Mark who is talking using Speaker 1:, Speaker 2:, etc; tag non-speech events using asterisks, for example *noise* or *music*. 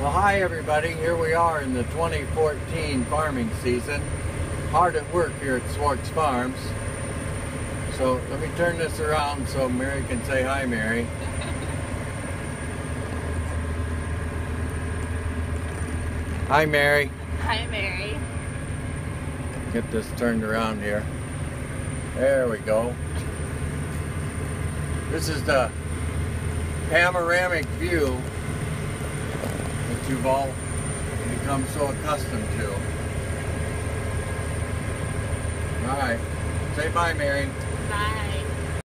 Speaker 1: Well, hi everybody. Here we are in the 2014 farming season. Hard at work here at Swartz Farms. So let me turn this around so Mary can say hi, Mary. *laughs* Hi, Mary.
Speaker 2: Hi, Mary.
Speaker 1: Get this turned around here. There we go. This is the panoramic view you've all become so accustomed to. All right. Say bye, Mary.